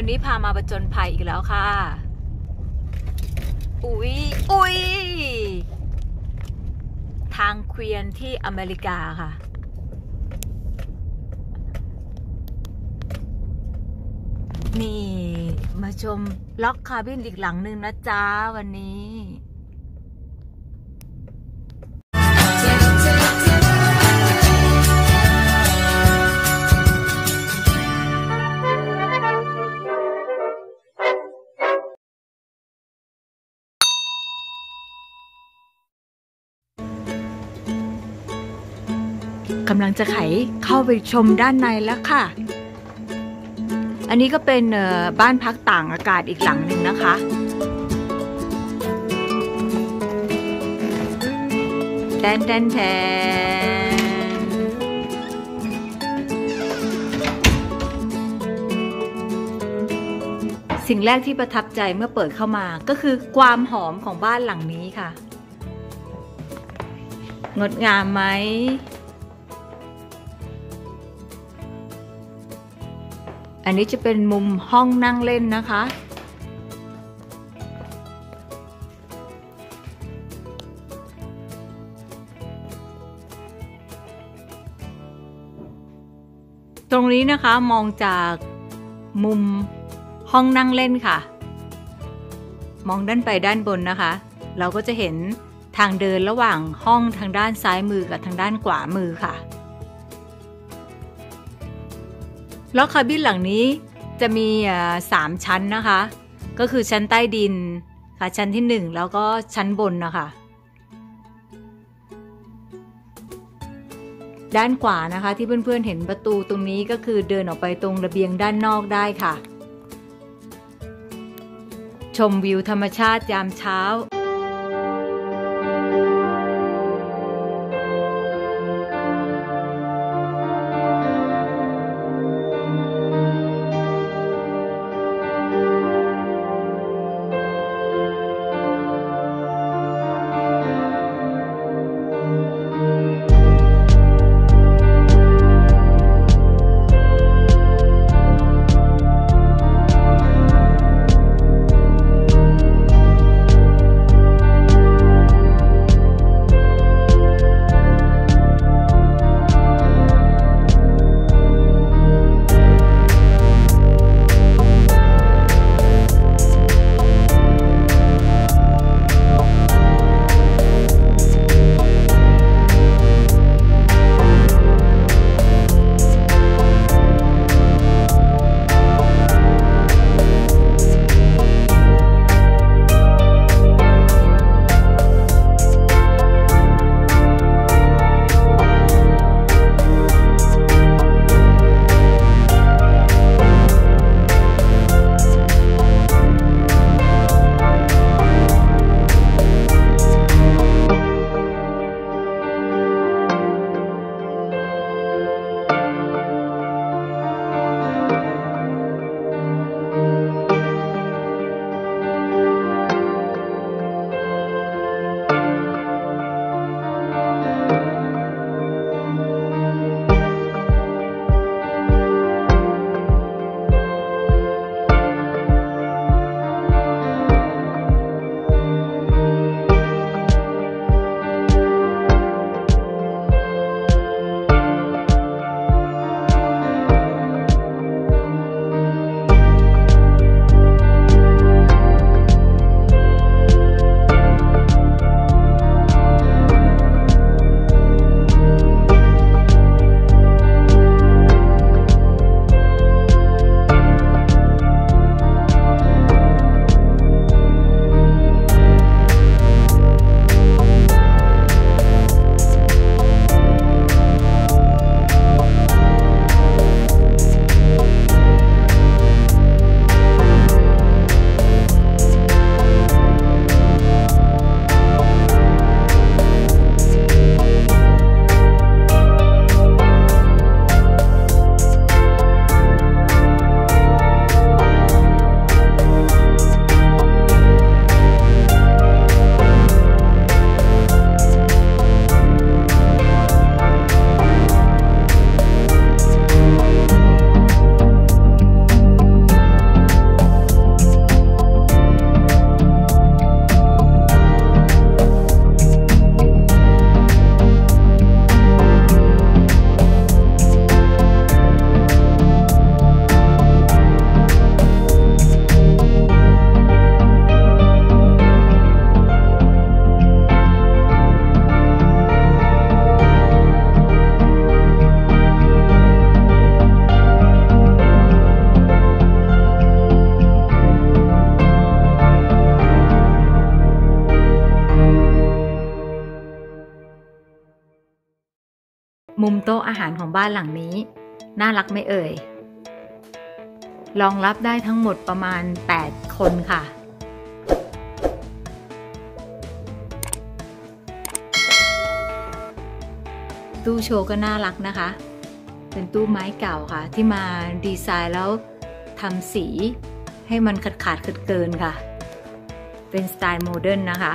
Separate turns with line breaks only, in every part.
วันนี้พามาประจนภัยอีกแล้วค่ะ อุ๊ย อุ๊ย ทางเควียนที่อเมริกาค่ะ นี่ มาชมล็อกคาบินอีกหลังหนึ่งนะจ๊ะวันนี้ กำลังจะไขเข้าไปชมด้านในแล้วค่ะ อันนี้ก็เป็นบ้านพักต่างอากาศอีกหลังหนึ่งนะคะแทนแทนแทนสิ่งแรกที่ประทับใจเมื่อเปิดเข้ามาก็คือความหอมของบ้านหลังนี้ค่ะ งดงามไหม อันนี้จะเป็นมุมห้องนั่งเล่นนะคะ ตรงนี้นะคะมองจากมุมห้องนั่งเล่นค่ะ มองด้านไปด้านบนนะคะ เราก็จะเห็นทางเดินระหว่างห้องทางด้านซ้ายมือกับทางด้านขวามือค่ะ ล็อกคาบินหลังนี้จะมีสามชั้นนะคะ ก็คือชั้นใต้ดินค่ะชั้นที่หนึ่งแล้วก็ชั้นบนนะคะ ด้านขวานะคะที่เพื่อนๆเห็นประตูตรงนี้ก็คือเดินออกไปตรงระเบียงด้านนอกได้ค่ะ ชมวิวธรรมชาติยามเช้า มุมโต๊ะอาหารของบ้านหลังนี้ น่ารักไม่เอ่ย รองรับได้ทั้งหมดประมาณ 8 คนค่ะ ตู้โชว์ก็น่ารักนะคะ เป็นตู้ไม้เก่าค่ะ ที่มาดีไซน์แล้วทำสีให้มันขาดขาดเกินค่ะ เป็นสไตล์โมเดิร์นนะคะ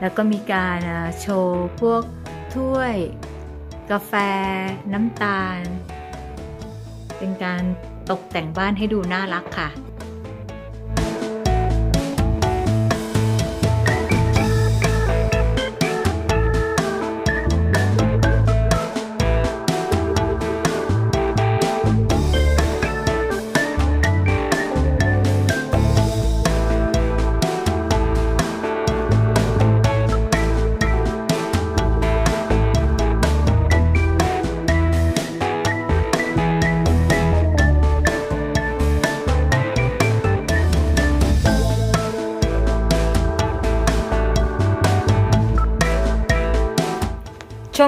แล้วก็มีการโชว์พวก ถ้วย กาแฟ น้ำตาล เป็นการตกแต่งบ้านให้ดูน่ารักค่ะ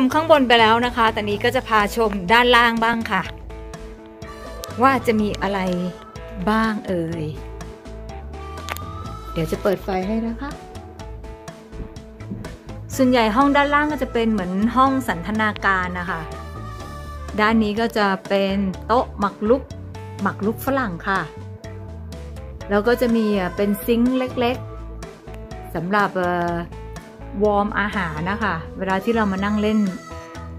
มข้างบนไปแล้วนะคะ ตอนนี้ก็จะพาชมด้านล่างบ้างค่ะ ว่าจะมีอะไรบ้างเอ่ย เดี๋ยวจะเปิดไฟให้นะคะ ส่วนใหญ่ห้องด้านล่างก็จะเป็นเหมือนห้องสันทนาการนะคะ ด้านนี้ก็จะเป็นโต๊ะหมักลุกหมักลุกฝรั่งค่ะ แล้วก็จะมีเป็นซิงค์เล็กๆสำหรับ วอร์มอาหารนะคะ เวลาที่เรามานั่งเล่น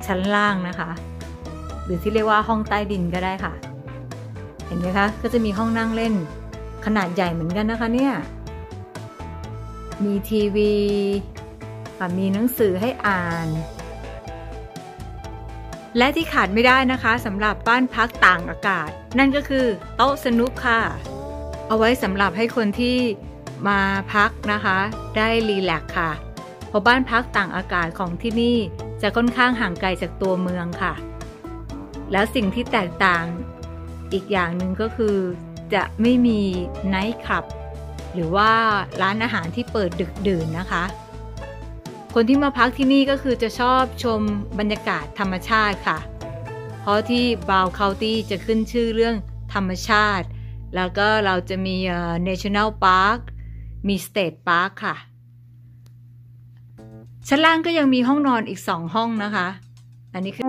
ชั้นล่างนะคะ หรือที่เรียกว่าห้องใต้ดินก็ได้ค่ะ เห็นไหมคะ ก็จะมีห้องนั่งเล่นขนาดใหญ่เหมือนกันนะคะเนี่ย มีทีวีมีหนังสือให้อ่าน และที่ขาดไม่ได้นะคะสำหรับบ้านพักต่างอากาศ นั่นก็คือโต๊ะสนุกค่ะ เอาไว้สำหรับให้คนที่มาพักนะคะ ได้รีแลกค่ะ เพราะบ้านพักต่างอากาศของที่นี่จะค่อนข้างห่างไกลจากตัวเมืองค่ะ แล้วสิ่งที่แตกต่างอีกอย่างหนึ่งก็คือ จะไม่มีไนท์คลับ หรือว่าร้านอาหารที่เปิดดึกดื่นนะคะ คนที่มาพักที่นี่ก็คือจะชอบชมบรรยากาศธรรมชาติค่ะ เพราะที่บาวเคาน์ตี้จะขึ้นชื่อเรื่องธรรมชาติ แล้วก็เราจะมี National Park มี State Park ค่ะ ชั้นล่างก็ยังมีห้องนอนอีกสองห้องนะคะ อันนี้คือ